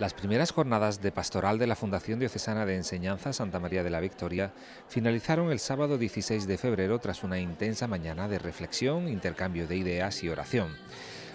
Las primeras jornadas de pastoral de la Fundación Diocesana de Enseñanza Santa María de la Victoria finalizaron el sábado 16 de febrero tras una intensa mañana de reflexión, intercambio de ideas y oración.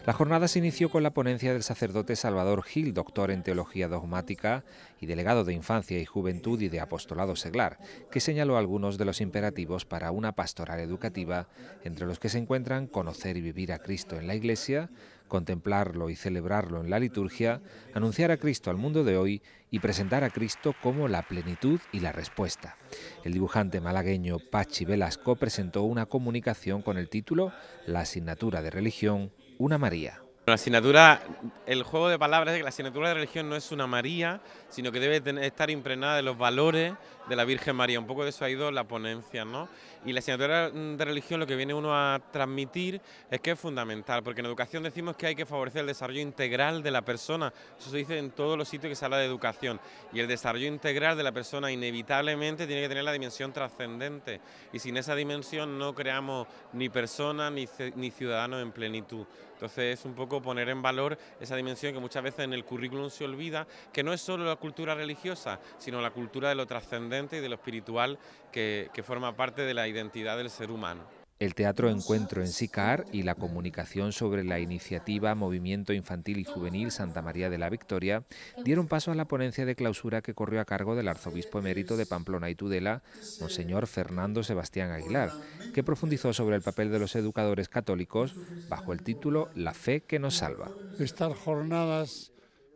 La jornada se inició con la ponencia del sacerdote Salvador Gil, doctor en teología dogmática y delegado de Infancia y Juventud y de Apostolado Seglar, que señaló algunos de los imperativos para una pastoral educativa, entre los que se encuentran conocer y vivir a Cristo en la Iglesia, contemplarlo y celebrarlo en la liturgia, anunciar a Cristo al mundo de hoy y presentar a Cristo como la plenitud y la respuesta. El dibujante malagueño Pachi Velasco presentó una comunicación con el título La asignatura de religión una María. La asignatura, el juego de palabras es que la asignatura de religión no es una María, sino que debe estar impregnada de los valores de la Virgen María. Un poco de eso ha ido la ponencia, ¿no? Y la asignatura de religión lo que viene uno a transmitir es que es fundamental, porque en educación decimos que hay que favorecer el desarrollo integral de la persona. Eso se dice en todos los sitios que se habla de educación. Y el desarrollo integral de la persona inevitablemente tiene que tener la dimensión trascendente. Y sin esa dimensión no creamos ni personas ni, ni ciudadanos en plenitud. Entonces es un poco poner en valor esa dimensión que muchas veces en el currículum se olvida, que no es solo la cultura religiosa, sino la cultura de lo trascendente y de lo espiritual que, que forma parte de la identidad del ser humano. El Teatro Encuentro en SICAR y la comunicación sobre la iniciativa Movimiento Infantil y Juvenil Santa María de la Victoria dieron paso a la ponencia de clausura que corrió a cargo del arzobispo emérito de Pamplona y Tudela, Monseñor Fernando Sebastián Aguilar, que profundizó sobre el papel de los educadores católicos bajo el título La fe que nos salva. Estas jornadas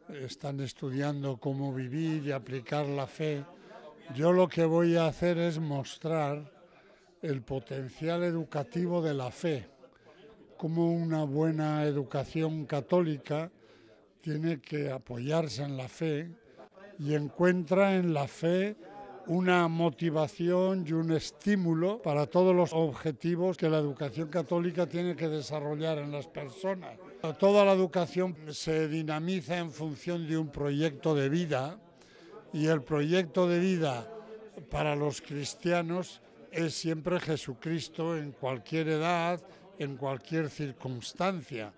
están estudiando cómo vivir y aplicar la fe. Yo lo que voy a hacer es mostrar el potencial educativo de la fe, como una buena educación católica tiene que apoyarse en la fe y encuentra en la fe una motivación y un estímulo para todos los objetivos que la educación católica tiene que desarrollar en las personas. Toda la educación se dinamiza en función de un proyecto de vida y el proyecto de vida para los cristianos es siempre Jesucristo en cualquier edad, en cualquier circunstancia.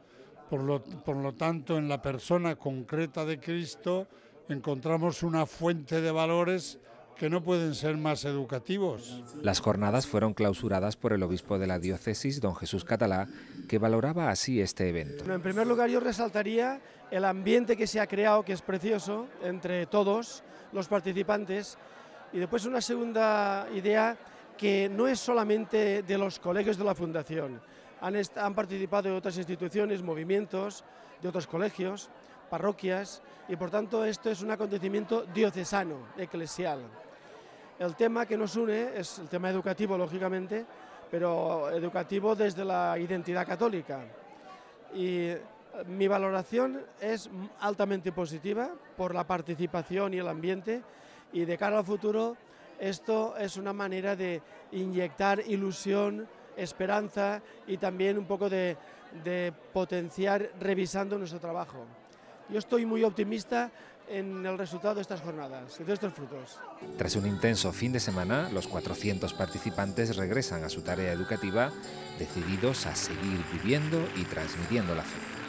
Por lo, por lo, tanto, en la persona concreta de Cristo encontramos una fuente de valores que no pueden ser más educativos. Las jornadas fueron clausuradas por el obispo de la diócesis, don Jesús Catalá, que valoraba así este evento. En primer lugar, yo resaltaría el ambiente que se ha creado, que es precioso, entre todos los participantes. Y después una segunda idea que no es solamente de los colegios de la Fundación, han, han participado de otras instituciones, movimientos, de otros colegios, parroquias, y por tanto esto es un acontecimiento diocesano, eclesial. El tema que nos une es el tema educativo, lógicamente, pero educativo desde la identidad católica. Y mi valoración es altamente positiva por la participación y el ambiente, y de cara al futuro esto es una manera de inyectar ilusión, esperanza y también un poco de, potenciar revisando nuestro trabajo. Yo estoy muy optimista en el resultado de estas jornadas y de estos frutos. Tras un intenso fin de semana, los 400 participantes regresan a su tarea educativa decididos a seguir viviendo y transmitiendo la fe.